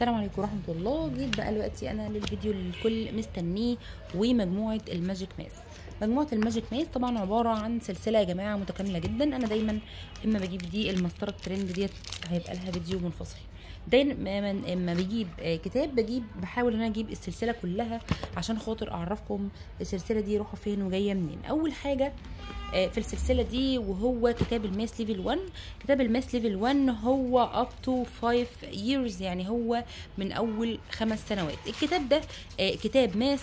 السلام عليكم ورحمة الله. جيت بقى دلوقتي أنا للفيديو اللي الكل مستنيه ومجموعة ال Magic Math. مجموعة ال Magic Math طبعا عبارة عن سلسلة يا جماعة متكاملة جدا. أنا دايما إما بجيب دي المسطره الترند ديت هيبقى لها فيديو منفصل. دايما اما بجيب كتاب بجيب بحاول إن أنا أجيب السلسلة كلها عشان خاطر أعرفكم السلسلة دي رايحه فين وجاية منين. أول حاجة في السلسلة دي وهو كتاب ال Math Level 1 كتاب ال Math Level 1 هو up to 5 years يعني هو من أول خمس سنوات. الكتاب ده كتاب Math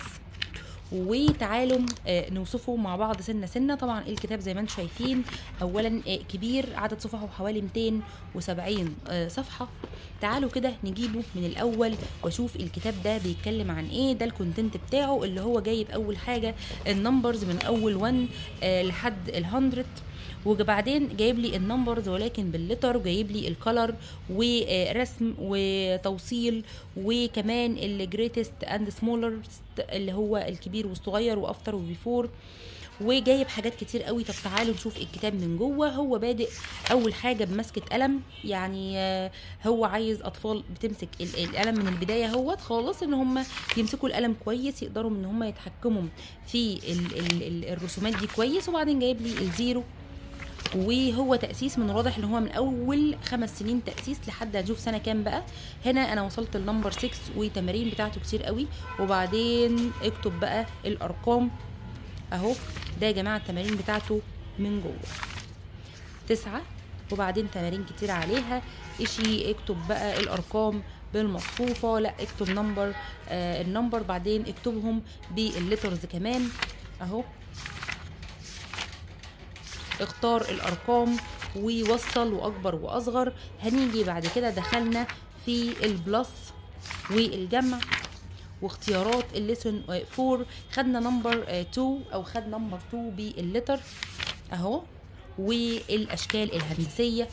وتعالوا نوصفه مع بعض سنة سنة. طبعا الكتاب زي ما أنتم شايفين اولا كبير عدد صفحه حوالي 270 صفحة. تعالوا كده نجيبه من الأول وأشوف الكتاب ده بيتكلم عن إيه ده ال content بتاعه اللي هو جايب أول حاجة ال numbers من أول 1 لحد ال 100 وبعدين جايب لي ال numbers ولكن بال letter وجايب لي ال color ورسم وتوصيل وكمان ال greatest and smallest اللي هو الكبير والصغير و after و before وجايب حاجات كتير قوي. طب تعالوا نشوف الكتاب من جوه. هو بادئ أول حاجة بمسكة قلم. يعني هو عايز أطفال بتمسك القلم من البداية أهوت. خالص إن هم يمسكوا القلم كويس يقدروا إن هم يتحكموا في ال ال ال الرسومات دي كويس. وبعدين جايب لي ال zero وهو تأسيس من الواضح إن هو من أول خمس سنين تأسيس لحد هنشوف سنة كام بقى. هنا أنا وصلت ل number 6 والتمارين بتاعته كتير قوي. وبعدين اكتب بقى الأرقام. أهو ده يا جماعة التمارين بتاعته من جوه. تسعة وبعدين تمارين كتير عليها. اشي اكتب بقى الأرقام بالمصفوفة. لا اكتب number آه ال number بعدين اكتبهم بال letters كمان. أهو. اختار الأرقام ووصل وأكبر وأصغر. هنيجي بعد كده دخلنا في ال plus والجمع واختيارات ال lesson 4 خدنا number 2 أو خد number 2 بال letter أهو والأشكال الهندسية.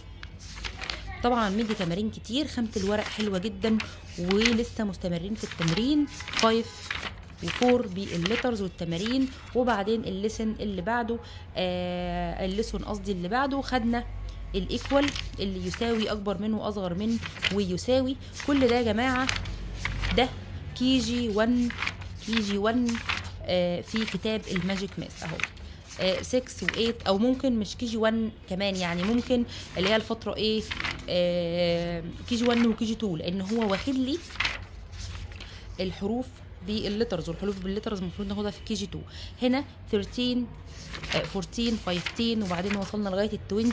طبعا مدي تمارين كتير خامة الورق حلوة جدا ولسه مستمرين في التمرين. 5 و four بال letters والتمارين وبعدين ال lesson اللي بعده آه ال lesson قصدي اللي بعده خدنا ال equal اللي يساوي أكبر منه وأصغر منه ويساوي. كل ده يا جماعة ده KG 1 KG 1 آه في كتاب ال Magic Math أهو. 6 و8 أو ممكن مش KG 1 كمان يعني ممكن اللي هي الفترة إيه آه كي جي 1 وكي جي 2 لأن هو واخد لي الحروف بال letters والحروف بال letters المفروض ناخدها في KG 2 هنا 13 14 15 وبعدين وصلنا لغاية ال 20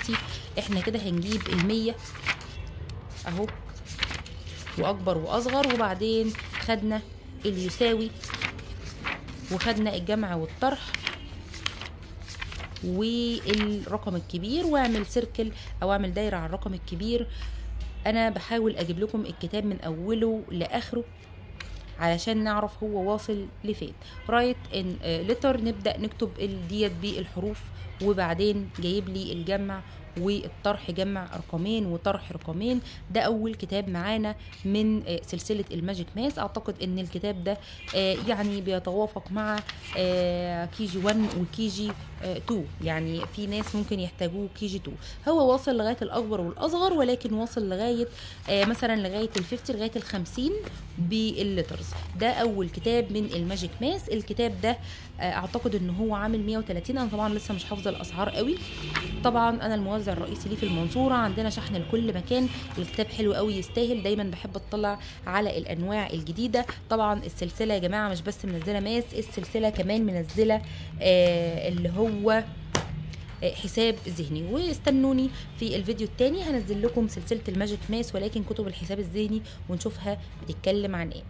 إحنا كده هنجيب ال 100 أهو وأكبر وأصغر. وبعدين خدنا اللي يساوي وخدنا الجمع والطرح والرقم الكبير. واعمل سيركل أو أعمل دايرة على الرقم الكبير. أنا بحاول أجيب لكم الكتاب من أوله لآخره. علشان نعرف هو واصل لفين. رايت ان لتر نبدأ نكتب ديت بالحروف وبعدين جايب لي الجمع والطرح جمع رقمين وطرح رقمين. ده أول كتاب معانا من سلسلة ال Magic Math. أعتقد إن الكتاب ده يعني بيتوافق مع كي جي 1 وكي جي 2 يعني في ناس ممكن يحتاجوه KG 2 هو واصل لغاية الأكبر والأصغر ولكن واصل لغاية مثلا لغاية ال 50 لغاية ال 50 بال letters ده أول كتاب من ال Magic Math. الكتاب ده أعتقد إن هو عامل 130 أنا طبعا لسه مش حافظه الأسعار قوي. طبعا أنا الموزع الرئيسي ليه في المنصورة. عندنا شحن لكل مكان. الكتاب حلو قوي يستاهل. دايما بحب اطلع على الأنواع الجديدة. طبعا السلسلة يا جماعة مش بس منزلة Math السلسلة كمان منزلة آه اللي هو حساب ذهني. واستنوني في الفيديو التاني. هنزل لكم سلسلة ال Magic Math ولكن كتب الحساب الذهني ونشوفها بتتكلم عن إيه.